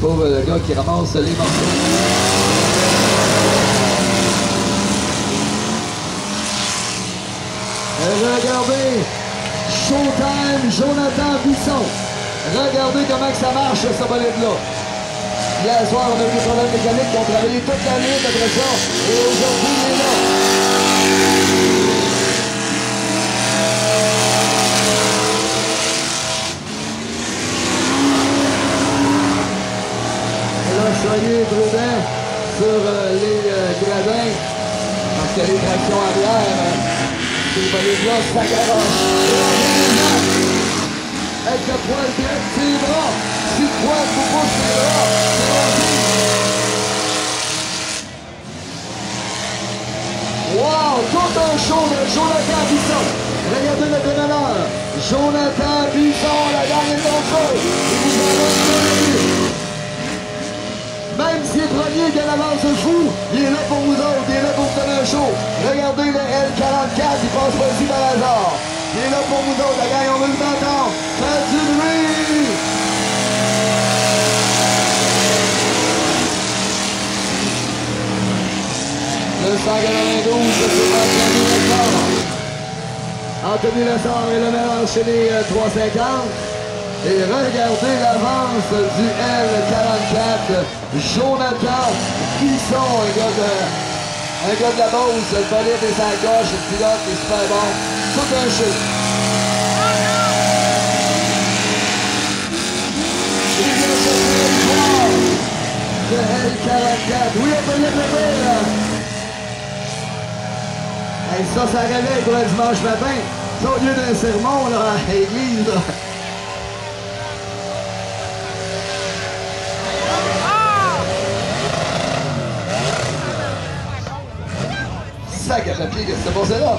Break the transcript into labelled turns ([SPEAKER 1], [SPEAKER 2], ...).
[SPEAKER 1] Pauvre le gars qui ramasse les morceaux. Regardez, Showtime, Jonathan Bisson. Regardez comment que ça marche, ce bolide-là. Hier soir, on a eu des problèmes mécaniques qui ont travaillé toute la nuit après ça. Et aujourd'hui, il est là. Sur euh, les euh, gradins, parce que les tractions arrière, euh, ces bolides-là, ça garoche. Et là, j'ai des gens avec le poil les bras. Si le vous les c'est. Wow, tout un show de Jonathan Bisson. Regardez le démeneur. Jonathan Bisson, la dernière vous il est là pour vous autres, il est là pour vous donner un show. Regardez le L44, il passe pas ici par hasard. Il est là pour vous autres, la gang, on veut vous entendre. Faites du bruit! Le 192, c'est Anthony Lessard. Anthony Lessard est le meilleur chez les euh, 350. Et regardez l'avance du L44, Jonathan Bisson, un gars de, un gars de la Beauce, le est sa gauche, le pilote est super bon. Tout un chercher le victoire de L44. Oui, on peut lever, là. Hey, ça, ça réveille pour le dimanche matin. Ça, au lieu d'un sermon, là, à l'église. Sac à papier, qu'est-ce que c'est passé là?